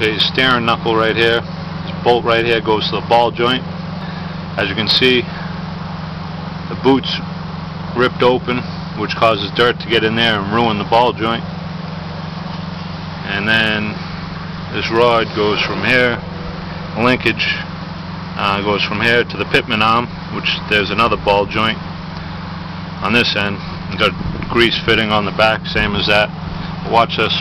Okay, steering knuckle right here. This bolt right here goes to the ball joint. As you can see, the boot's ripped open, which causes dirt to get in there and ruin the ball joint. And then this rod goes from here, linkage uh, goes from here to the pitman arm, which there's another ball joint on this end. Got grease fitting on the back, same as that. Watch this.